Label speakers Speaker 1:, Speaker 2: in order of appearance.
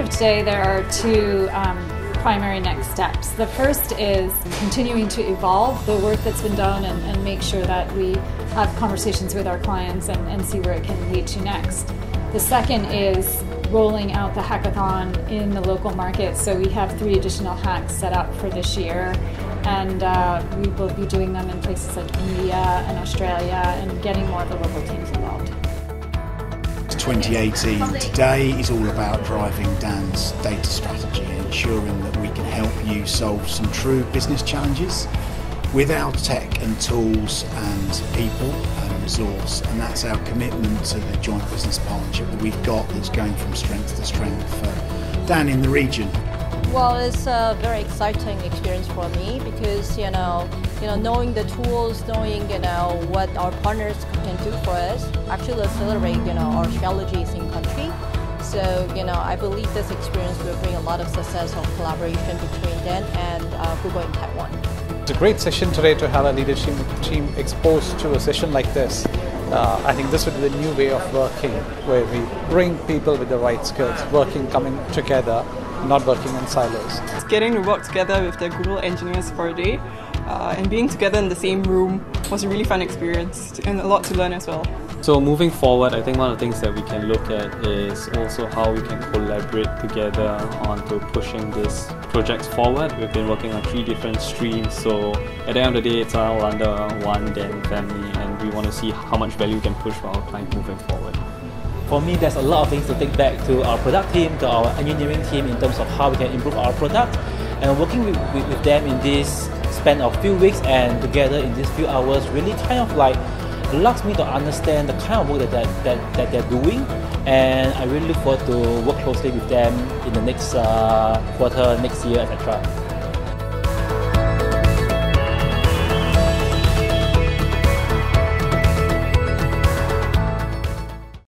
Speaker 1: today, there are two um, primary next steps. The first is continuing to evolve the work that's been done and, and make sure that we have conversations with our clients and, and see where it can lead to next. The second is rolling out the hackathon in the local market. So we have three additional hacks set up for this year, and uh, we will be doing them in places like India and Australia and getting more of the local teams involved.
Speaker 2: 2018 today is all about driving DAN's data strategy and ensuring that we can help you solve some true business challenges with our tech and tools and people and resource and that's our commitment to the joint business partnership that we've got that's going from strength to strength for DAN in the region.
Speaker 3: Well, it's a very exciting experience for me because you know, you know, knowing the tools, knowing you know what our partners can do for us, actually accelerate you know our strategies in country. So you know, I believe this experience will bring a lot of success of collaboration between DAN and uh, Google in Taiwan.
Speaker 4: It's a great session today to have a leadership team exposed to a session like this. Uh, I think this would be the new way of working, where we bring people with the right skills, working, coming together not working in silos.
Speaker 5: It's Getting to work together with the Google engineers for a day uh, and being together in the same room was a really fun experience and a lot to learn as well.
Speaker 6: So moving forward, I think one of the things that we can look at is also how we can collaborate together onto pushing these projects forward. We've been working on three different streams, so at the end of the day, it's all under one DAN family, and we want to see how much value we can push for our client moving forward
Speaker 7: for me, there's a lot of things to take back to our product team, to our engineering team in terms of how we can improve our product. And working with, with, with them in this span of few weeks and together in these few hours really kind of like allows me to understand the kind of work that, that, that, that they're doing. And I really look forward to work closely with them in the next uh, quarter, next year, etc.